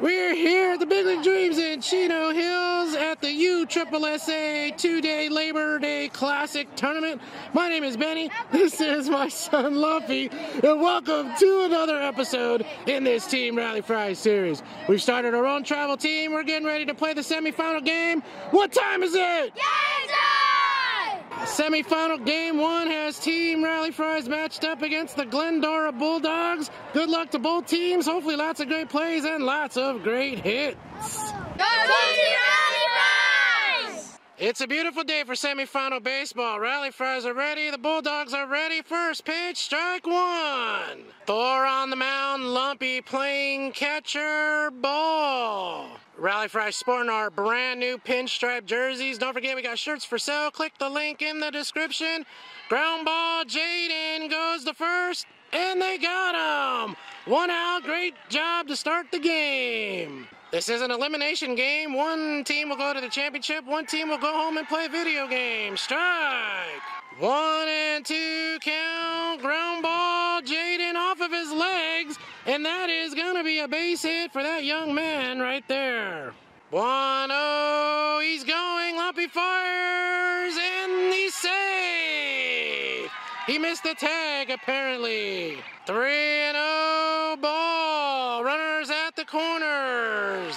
We're here at the Big League Dreams in Chino Hills at the USSSA two-day Labor Day Classic Tournament. My name is Benny. This is my son Lumpy, and welcome to another episode in this Team Rally Fry series. We've started our own travel team. We're getting ready to play the semifinal game. What time is it? Semifinal game one has Team Rally Fries matched up against the Glendora Bulldogs. Good luck to both teams. Hopefully, lots of great plays and lots of great hits. Rally Fries! It's a beautiful day for semifinal baseball. Rally Fries are ready. The Bulldogs are ready. First pitch, strike one. Thor on the mound, Lumpy playing catcher, ball. Rally Fries sporting our brand new pinstripe jerseys. Don't forget we got shirts for sale. Click the link in the description. Ground ball, Jaden goes the first, and they got him. One out. Great job to start the game. This is an elimination game. One team will go to the championship. One team will go home and play video games. Strike. One and two count. Ground ball. Jaden off of his legs. And that is going to be a base hit for that young man right there. 1 0. He's going. Lumpy fires. And he's safe. He missed the tag, apparently. 3 0 ball. Runners at the corners.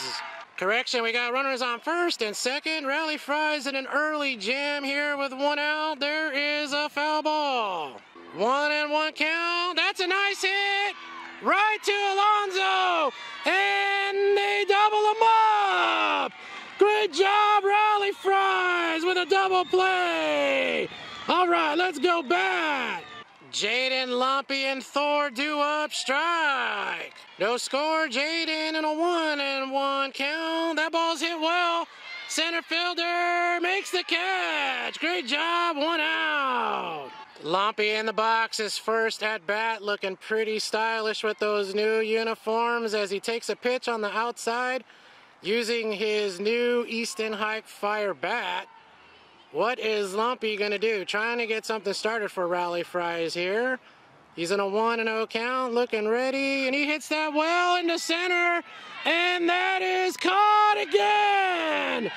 Correction, we got runners on first and second. Rally Fries in an early jam here with one out. There is a foul ball. One and one count. That's a nice hit. Right to Alonzo. And they double him up. Great job, Rally Fries, with a double play. All right, let's go back. Jaden, Lumpy, and Thor do up strike. No score, Jaden in a one and one count. That ball's hit well. Center fielder makes the catch. Great job, one out. Lumpy in the box, his first at bat, looking pretty stylish with those new uniforms as he takes a pitch on the outside using his new Easton Hype Fire bat. What is Lumpy going to do? Trying to get something started for Rally Fries here. He's in a 1 and 0 count, looking ready, and he hits that well into center, and that is caught again.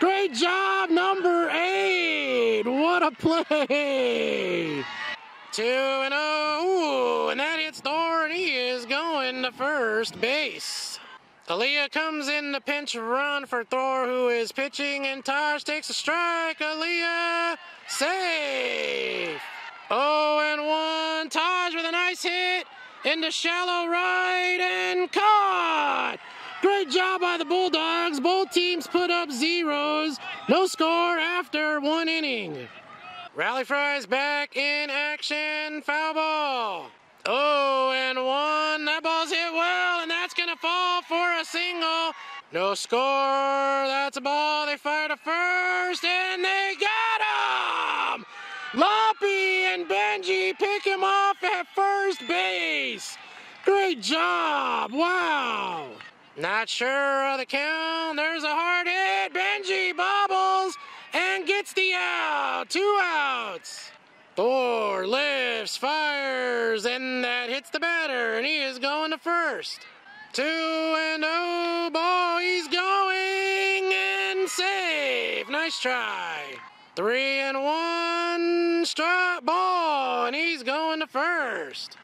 Great job, number eight. What a play. 2 and 0. Ooh, and that hits Thor, and he is going to first base. Aaliyah comes in the pinch run for Thor, who is pitching, and Taj takes a strike. Aaliyah safe. Oh, and one. Taj with a nice hit into shallow right and caught. Great job by the Bulldogs. Both teams put up zeros. No score after one inning. Rally Fries back in action. Foul ball. Oh, and one. That ball's hit well, and that's going to fall for a single. No score. That's a ball. They fired a first, and they got him. Lumpy and Benji pick him off at first base. Great job. Wow. Not sure of the count. There's a hard hit. Benji bobbles and gets the out. Two outs. Thor lifts, fires, and that hits the batter, and he is going to first. Two and oh, ball, he's going and save. Nice try. Three and one, strike ball, and he's going to first.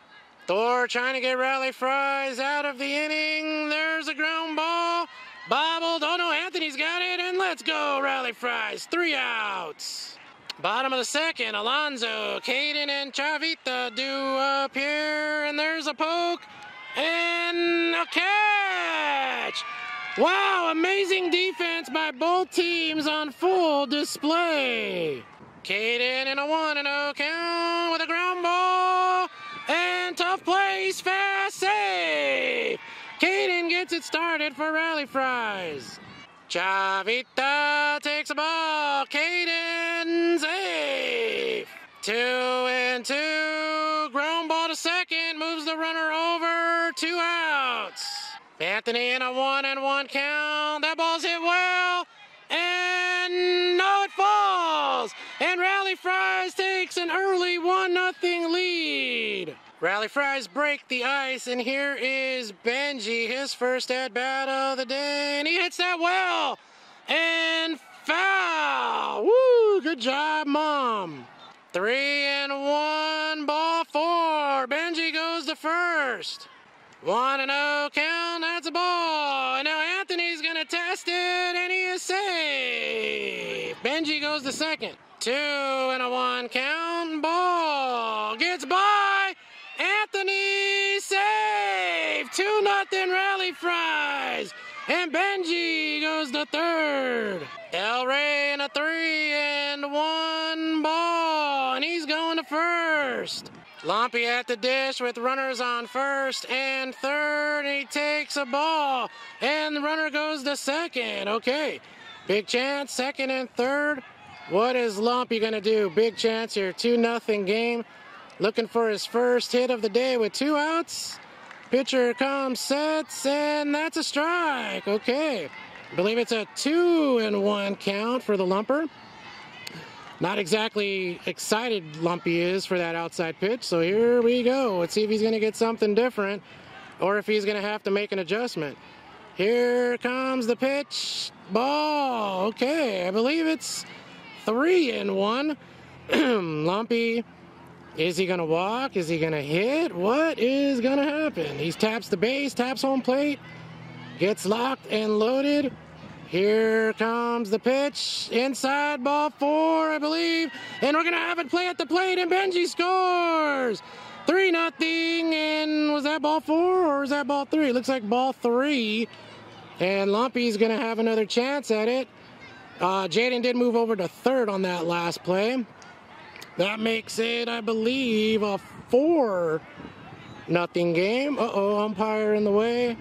Thor trying to get Rally Fries out of the inning. There's a ground ball. Bobbled. Oh no, Anthony's got it, and let's go, Rally Fries. Three outs. Bottom of the second, Alonzo, Caden, and Chavita do appear, and there's a poke and a catch. Wow, amazing defense by both teams on full display. Caden in a 1 and 0 count gets it started for Rally Fries. Chavita takes a ball. Caden safe. Two and two. Ground ball to second. Moves the runner over. Two outs. Anthony in a one and one count. That ball's hit well. And no, it falls. And Rally Fries takes an early 1 0 lead. Rally Fries break the ice, and here is Benji, his first at bat of the day, and he hits that well, and foul. Woo! Good job, Mom. Three and one, ball four. Benji goes to first. One and oh count, that's a ball. And now Anthony's gonna test it, and he is safe. Benji goes to second. Two and a one count, ball. Gets Two rally fries. And Benji goes to third. El Rey in a three and one ball. And he's going to first. Lumpy at the dish with runners on first and third. And he takes a ball. And the runner goes to second. Okay. Big chance, second and third. What is Lumpy going to do? Big chance here. 2 nothing game. Looking for his first hit of the day with two outs. Pitcher comes, sets, and that's a strike. Okay. I believe it's a two and one count for the lumper. Not exactly excited Lumpy is for that outside pitch. So here we go. Let's see if he's going to get something different or if he's going to have to make an adjustment. Here comes the pitch. Ball. Okay. I believe it's three and one. Lumpy is he going to walk? Is he going to hit? What is going to happen? He taps the base, taps home plate, gets locked and loaded. Here comes the pitch. Inside ball four, I believe. And we're going to have it play at the plate, and Benji scores. 3 nothing. And was that ball four or was that ball three? Looks like ball three. And Lumpy's going to have another chance at it. Uh, Jaden did move over to third on that last play. That makes it, I believe, a four nothing game. Uh-oh, umpire in the way.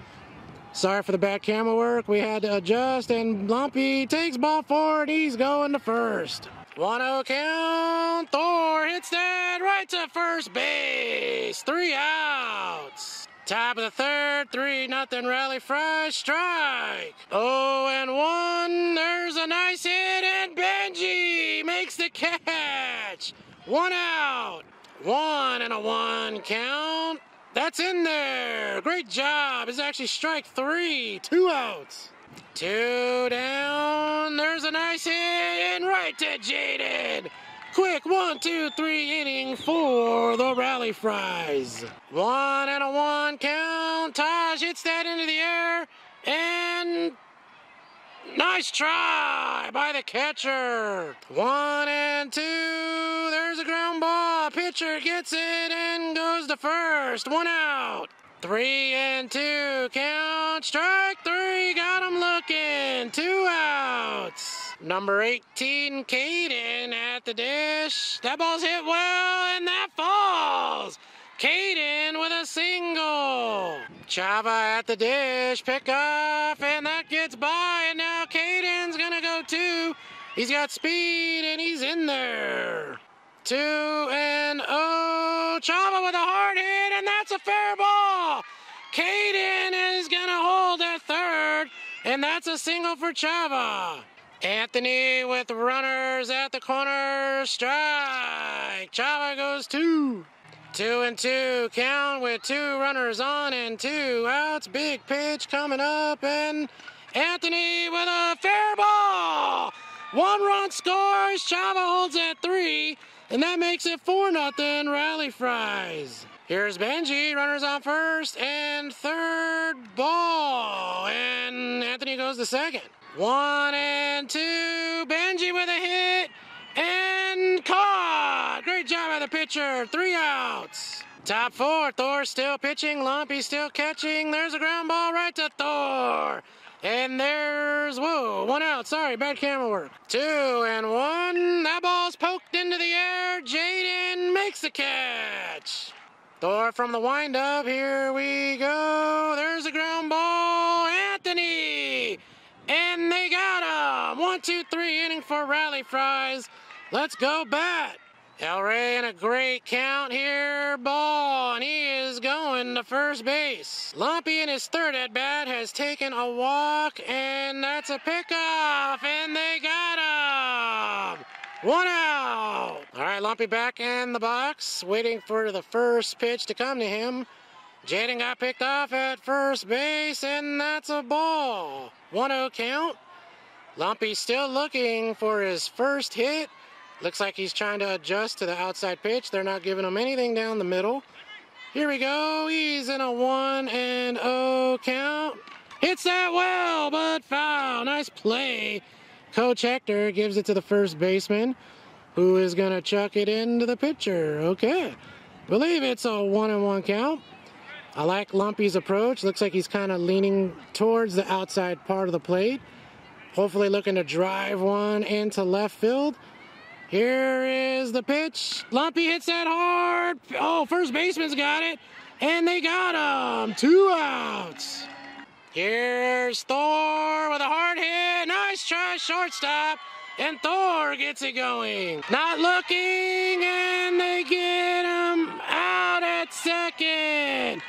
Sorry for the bad camera work. We had to adjust, and Lumpy takes ball forward. He's going to first. 1-0 count. Thor hits that right to first base. Three outs. Top of the third, 3 nothing rally fry strike. Oh, and 1. There's a nice hit, and Benji makes the catch. One out. One and a one count. That's in there. Great job. It's actually strike three. Two outs. Two down. There's a nice hit and right to Jaden. Quick one, two, three inning for the Rally Fries. One and a one count. Taj hits that into the air and Nice try by the catcher. One and two. There's a ground ball. Pitcher gets it and goes to first. One out. Three and two. Count. Strike three. Got him looking. Two outs. Number 18, Caden at the dish. That ball's hit well and that falls. Caden with a single. Chava at the dish, pick off, and that gets by, and now He's got speed, and he's in there. Two and oh, Chava with a hard hit, and that's a fair ball. Caden is gonna hold at third, and that's a single for Chava. Anthony with runners at the corner, strike. Chava goes two. Two and two count with two runners on and two outs. Big pitch coming up, and Anthony with a fair ball. One run scores. Chava holds at three, and that makes it four nothing. Rally fries. Here's Benji, runners on first and third ball, and Anthony goes to second. One and two. Benji with a hit and caught. Great job by the pitcher. Three outs. Top four. Thor still pitching. Lumpy still catching. There's a ground ball right to Thor. And there's, whoa, one out. Sorry, bad camera work. Two and one. That ball's poked into the air. Jaden makes the catch. Thor from the windup. Here we go. There's a ground ball. Anthony. And they got him. One, two, three inning for Rally Fries. Let's go bat. El Rey in a great count here, ball, and he is going to first base. Lumpy in his third at bat has taken a walk, and that's a pickoff, and they got him. One out. All right, Lumpy back in the box, waiting for the first pitch to come to him. Jaden got picked off at first base, and that's a ball. 1 0 count. Lumpy still looking for his first hit. Looks like he's trying to adjust to the outside pitch. They're not giving him anything down the middle. Here we go. He's in a 1 and 0 count. Hits that well, but foul. Nice play. Coach Hector gives it to the first baseman, who is going to chuck it into the pitcher. Okay. Believe it's a 1 and 1 count. I like Lumpy's approach. Looks like he's kind of leaning towards the outside part of the plate. Hopefully looking to drive one into left field. Here is the pitch. Lumpy hits that hard. Oh, first baseman's got it. And they got him. Two outs. Here's Thor with a hard hit. Nice try, shortstop. And Thor gets it going. Not looking, and they get him out at second.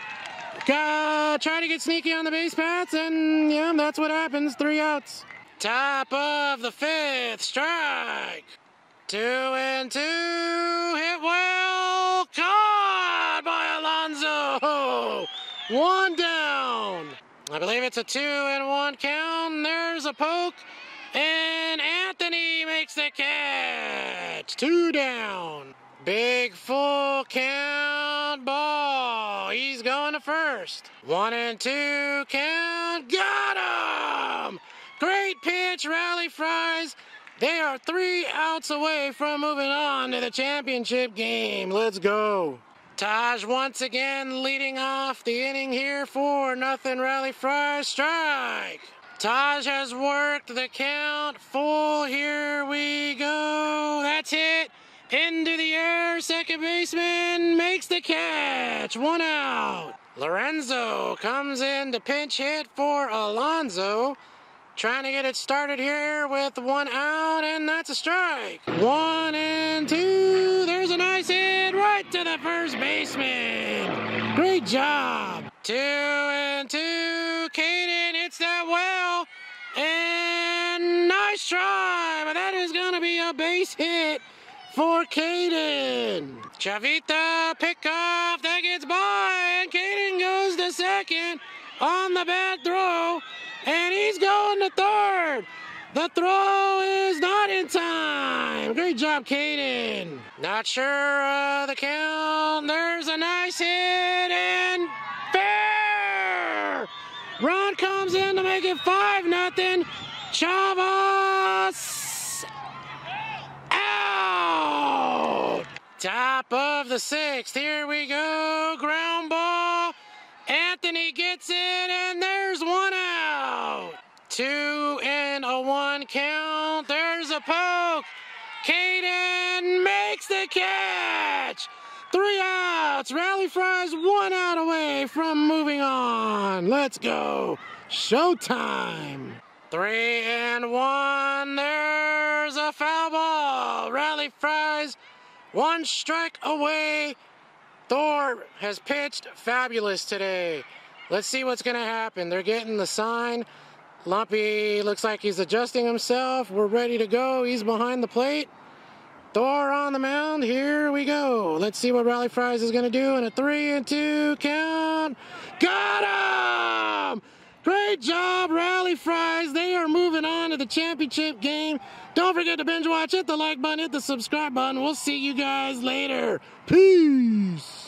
Uh, trying to get sneaky on the base paths, and yeah, that's what happens. Three outs. Top of the fifth, strike. Two and two, hit well, caught by Alonso. One down. I believe it's a two and one count. There's a poke, and Anthony makes the catch. Two down. Big full count ball. He's going to first. One and two count. Got him! Great pitch, Rally Fries. They are three outs away from moving on to the championship game. Let's go. Taj once again leading off the inning here for nothing Rally Fries strike. Taj has worked the count full. Here we go. That's it. Into the air, second baseman makes the catch. One out. Lorenzo comes in to pinch hit for Alonso. Trying to get it started here with one out, and that's a strike. One and two. There's a nice hit right to the first baseman. Great job. Two and two. Caden hits that well. And nice try, but that is going to be a base hit for Caden. Chavita pick off, that gets by, and Caden goes to second on the bad throw, and he's going to. The throw is not in time. Great job, Caden. Not sure uh, the count. There's a nice hit and fair. Ron comes in to make it 5 nothing. Chavas Top of the sixth. Here we go. Ground ball. Anthony gets it, and there's out. Two and a one count. There's a poke. Caden makes the catch. Three outs. Rally Fries one out away from moving on. Let's go. Showtime. Three and one. There's a foul ball. Rally Fries one strike away. Thor has pitched fabulous today. Let's see what's going to happen. They're getting the sign. Lumpy looks like he's adjusting himself. We're ready to go. He's behind the plate. Thor on the mound. Here we go. Let's see what Rally Fries is going to do in a three and two count. Got him! Great job, Rally Fries. They are moving on to the championship game. Don't forget to binge watch, hit the like button, hit the subscribe button. We'll see you guys later. Peace.